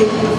Thank you.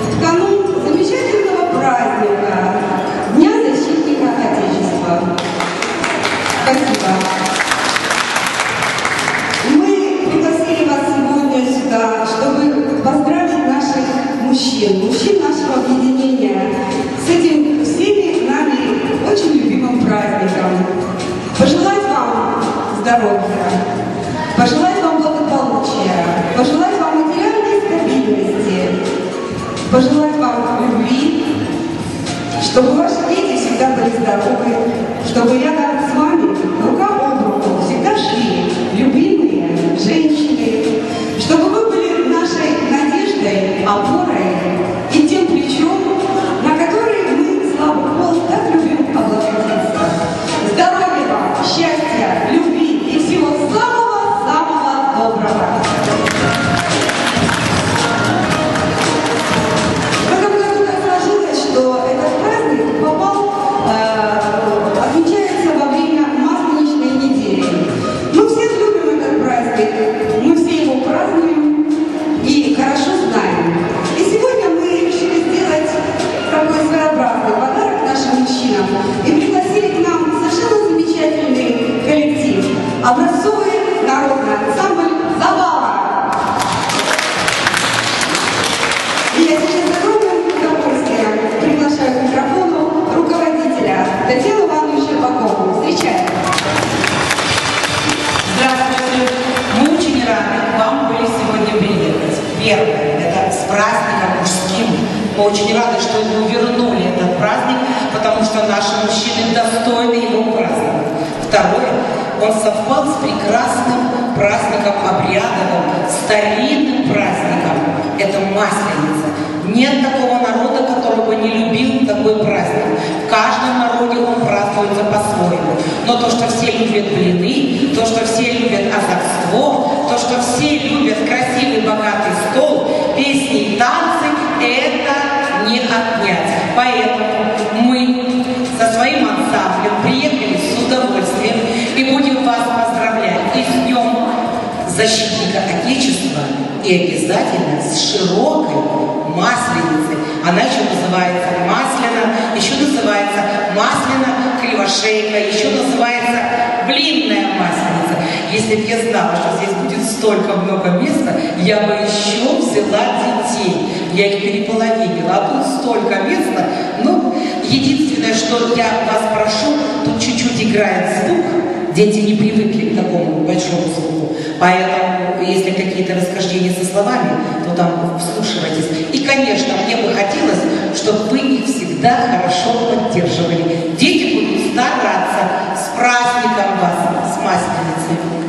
Первое, это с праздником мужским. Мы очень рады, что вы вернули этот праздник, потому что наши мужчины достойны его праздновать. Второе, он совпал с прекрасным праздником обрядовым, старинным праздником. Это Масленица. Нет такого народа, который бы не любил такой праздник. В каждом народе он празднуется по-своему. Но то, что все любят блины, то, что все любят озорство, то, что все любят красивый богатый стол, песни и танцы, это не отнять. Поэтому мы со своим ансамблем приехали с удовольствием и будем вас поздравлять и с Днем защитника Отечества и обязательно с широкой масленицей. Она еще называется маслина, еще называется маслина кривошейка, еще называется блинная масленица. Если бы я знала, что здесь будет столько много места, я бы еще взяла детей. Я их переполовинила, а тут столько места. Ну, единственное, что я вас прошу, тут чуть-чуть играет звук, Дети не привыкли к такому большому звуку. Поэтому, если какие-то расхождения со словами, то там вслушивайтесь. И, конечно, мне бы хотелось, чтобы вы их всегда хорошо поддерживали. Дети будут стараться. С праздником вас, с Масленицей.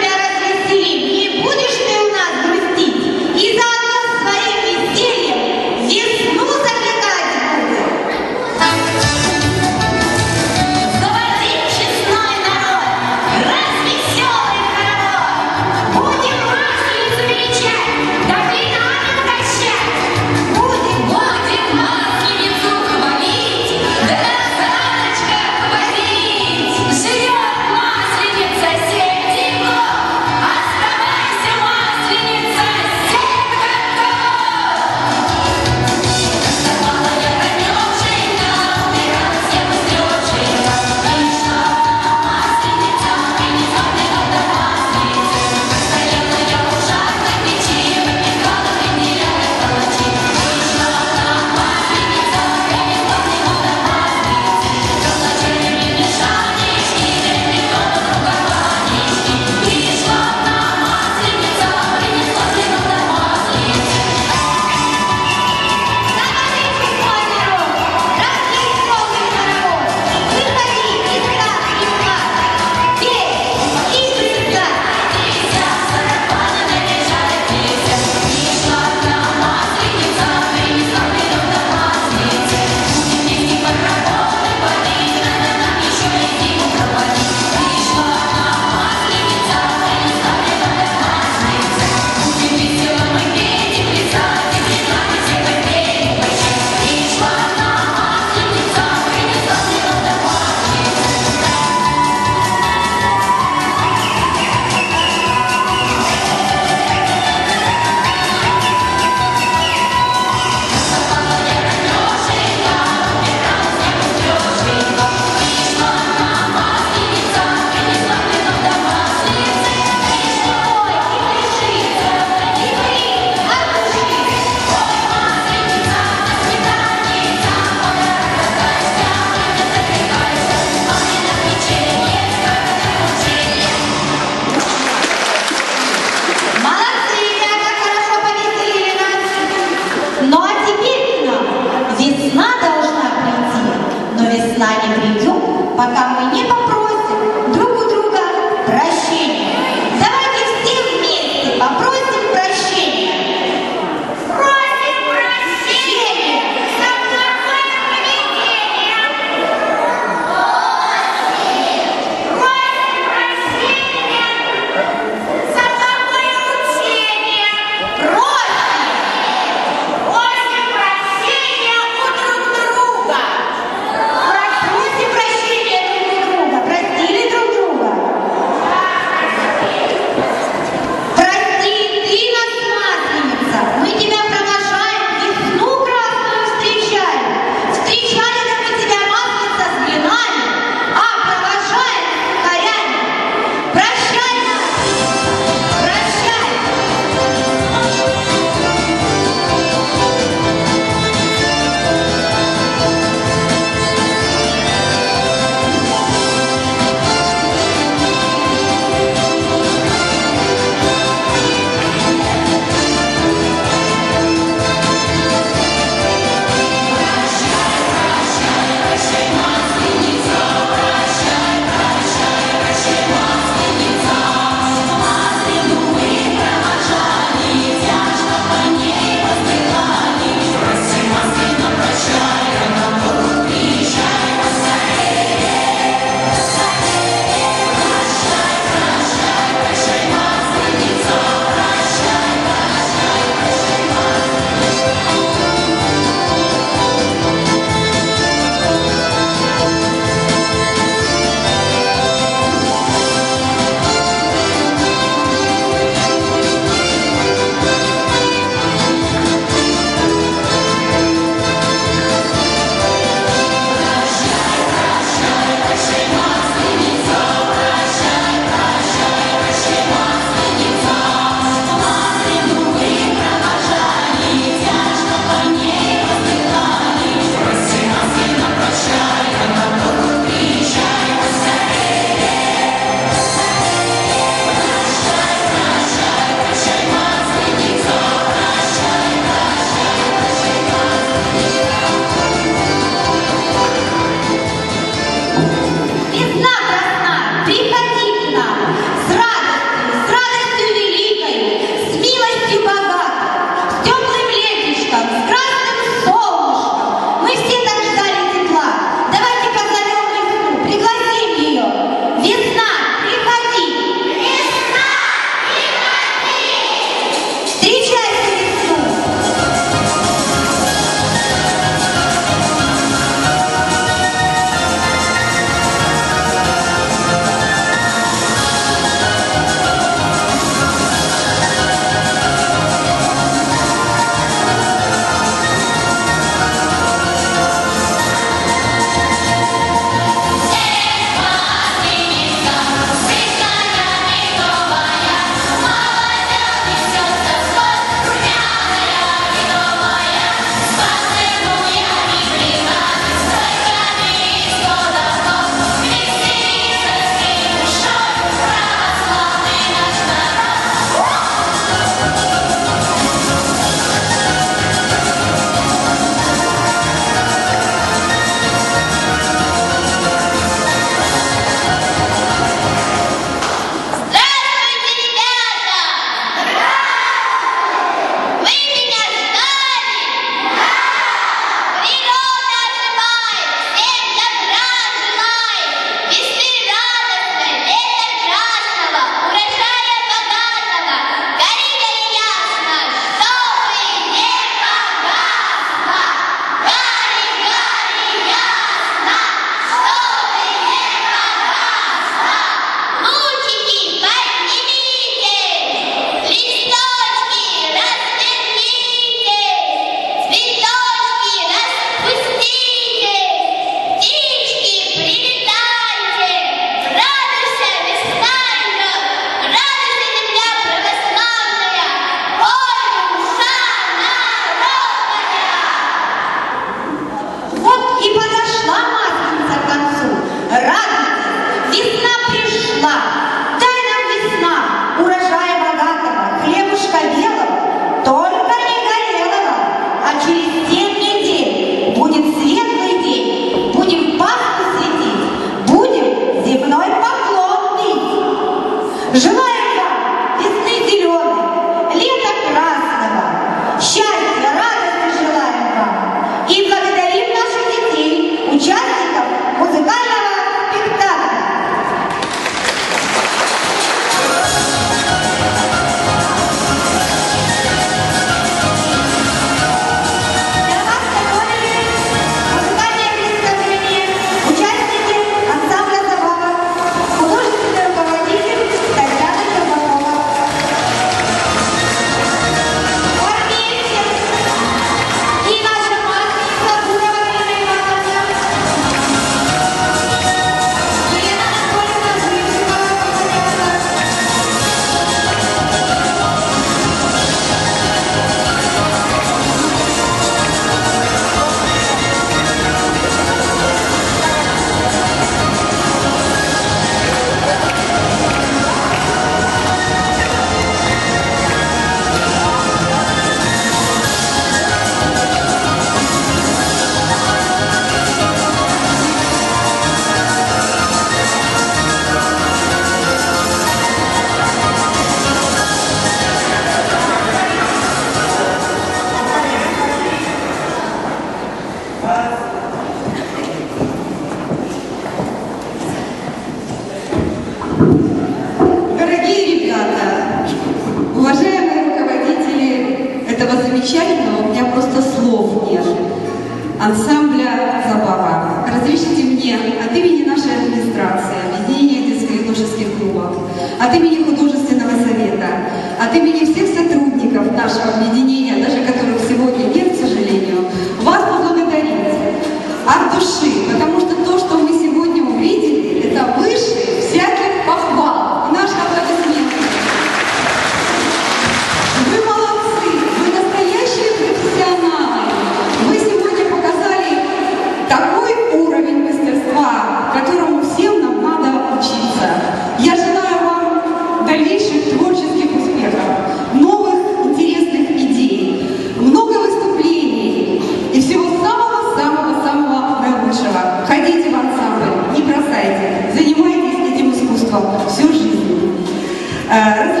as